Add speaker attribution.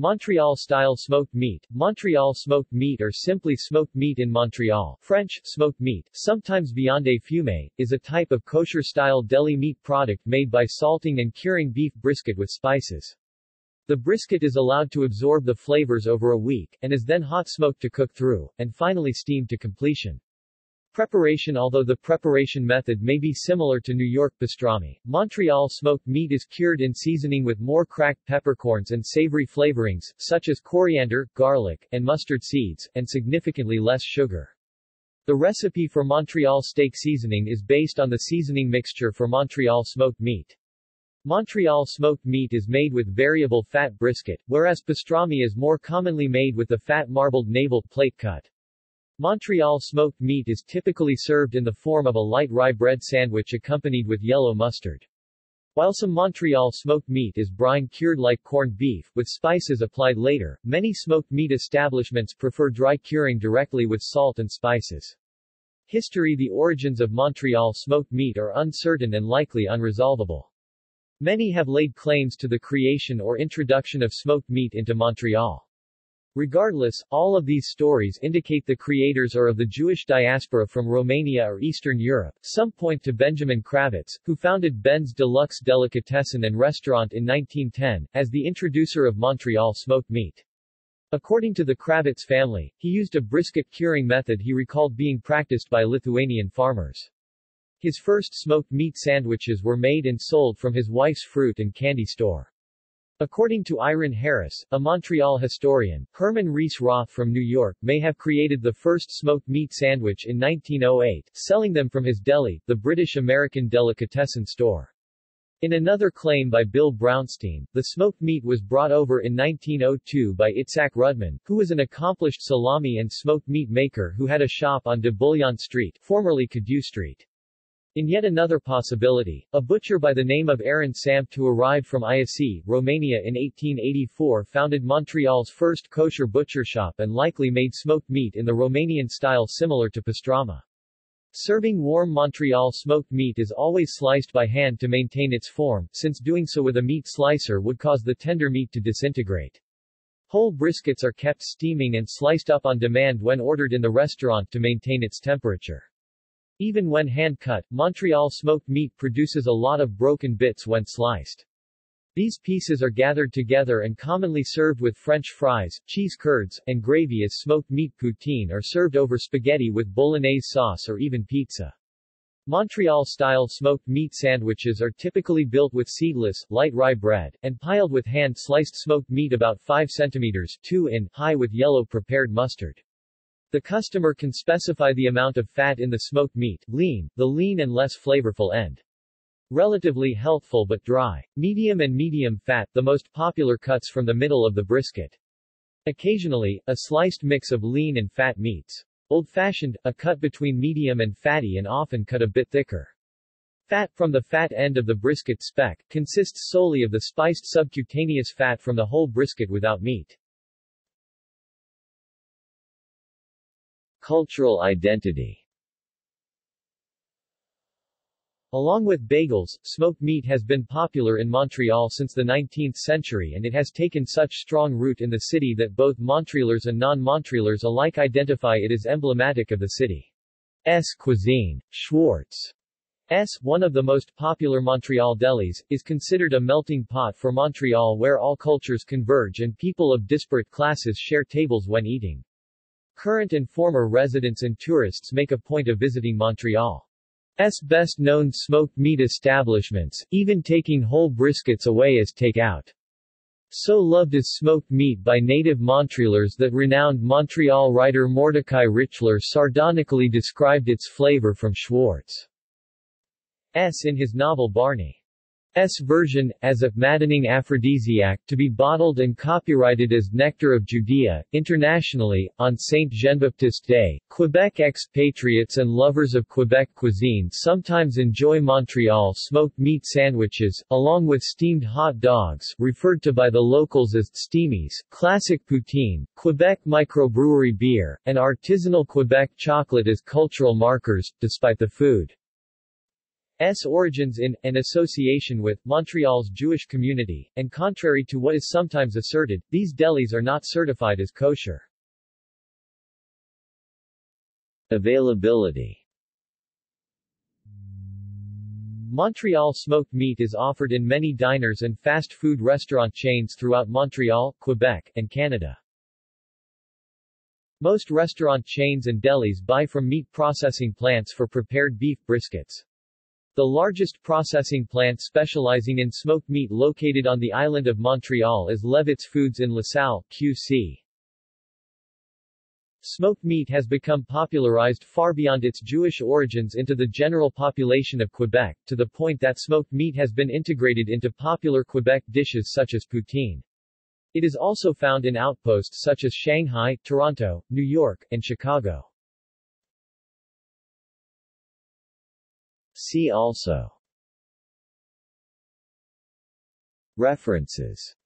Speaker 1: Montreal-style smoked meat, Montreal smoked meat or simply smoked meat in Montreal French, smoked meat, sometimes viande fumée, is a type of kosher-style deli meat product made by salting and curing beef brisket with spices. The brisket is allowed to absorb the flavors over a week, and is then hot smoked to cook through, and finally steamed to completion. Preparation Although the preparation method may be similar to New York pastrami, Montreal smoked meat is cured in seasoning with more cracked peppercorns and savory flavorings, such as coriander, garlic, and mustard seeds, and significantly less sugar. The recipe for Montreal steak seasoning is based on the seasoning mixture for Montreal smoked meat. Montreal smoked meat is made with variable fat brisket, whereas pastrami is more commonly made with the fat marbled navel plate cut. Montreal smoked meat is typically served in the form of a light rye bread sandwich accompanied with yellow mustard. While some Montreal smoked meat is brine cured like corned beef, with spices applied later, many smoked meat establishments prefer dry curing directly with salt and spices. History The origins of Montreal smoked meat are uncertain and likely unresolvable. Many have laid claims to the creation or introduction of smoked meat into Montreal. Regardless, all of these stories indicate the creators are of the Jewish diaspora from Romania or Eastern Europe. Some point to Benjamin Kravitz, who founded Ben's Deluxe Delicatessen and Restaurant in 1910, as the introducer of Montreal smoked meat. According to the Kravitz family, he used a brisket curing method he recalled being practiced by Lithuanian farmers. His first smoked meat sandwiches were made and sold from his wife's fruit and candy store. According to Eiran Harris, a Montreal historian, Herman Reese Roth from New York may have created the first smoked meat sandwich in 1908, selling them from his deli, the British-American Delicatessen store. In another claim by Bill Brownstein, the smoked meat was brought over in 1902 by Itzhak Rudman, who was an accomplished salami and smoked meat maker who had a shop on de Bullion Street, formerly Cadieux Street. In yet another possibility, a butcher by the name of Aaron Sanft who arrived from Iasi, Romania in 1884 founded Montreal's first kosher butcher shop and likely made smoked meat in the Romanian style similar to pastrama. Serving warm Montreal smoked meat is always sliced by hand to maintain its form, since doing so with a meat slicer would cause the tender meat to disintegrate. Whole briskets are kept steaming and sliced up on demand when ordered in the restaurant to maintain its temperature. Even when hand-cut, Montreal smoked meat produces a lot of broken bits when sliced. These pieces are gathered together and commonly served with French fries, cheese curds, and gravy as smoked meat poutine or served over spaghetti with bolognese sauce or even pizza. Montreal-style smoked meat sandwiches are typically built with seedless, light rye bread, and piled with hand-sliced smoked meat about 5 centimeters 2 in high with yellow prepared mustard. The customer can specify the amount of fat in the smoked meat, lean, the lean and less flavorful end. Relatively healthful but dry. Medium and medium fat, the most popular cuts from the middle of the brisket. Occasionally, a sliced mix of lean and fat meats. Old-fashioned, a cut between medium and fatty and often cut a bit thicker. Fat from the fat end of the brisket speck, consists solely of the spiced subcutaneous fat from the whole brisket without meat. Cultural identity Along with bagels, smoked meat has been popular in Montreal since the 19th century and it has taken such strong root in the city that both Montrealers and non-Montrealers alike identify it as emblematic of the city's cuisine. Schwartz S, one of the most popular Montreal delis, is considered a melting pot for Montreal where all cultures converge and people of disparate classes share tables when eating. Current and former residents and tourists make a point of visiting Montreal. Montreal's best-known smoked meat establishments, even taking whole briskets away as takeout. So loved is smoked meat by native Montrealers that renowned Montreal writer Mordecai Richler sardonically described its flavor from Schwartz's in his novel Barney. S version, as a maddening aphrodisiac, to be bottled and copyrighted as Nectar of Judea. Internationally, on Saint Jean-Baptiste Day, Quebec expatriates and lovers of Quebec cuisine sometimes enjoy Montreal smoked meat sandwiches, along with steamed hot dogs, referred to by the locals as steamies, classic poutine, Quebec microbrewery beer, and artisanal Quebec chocolate as cultural markers, despite the food S origins in, and association with, Montreal's Jewish community, and contrary to what is sometimes asserted, these delis are not certified as kosher.
Speaker 2: Availability
Speaker 1: Montreal smoked meat is offered in many diners and fast food restaurant chains throughout Montreal, Quebec, and Canada. Most restaurant chains and delis buy from meat processing plants for prepared beef briskets. The largest processing plant specializing in smoked meat located on the island of Montreal is Levitts Foods in LaSalle, QC. Smoked meat has become popularized far beyond its Jewish origins into the general population of Quebec, to the point that smoked meat has been integrated into popular Quebec dishes such as poutine. It is also found in outposts such as Shanghai, Toronto, New York, and Chicago.
Speaker 2: See also. References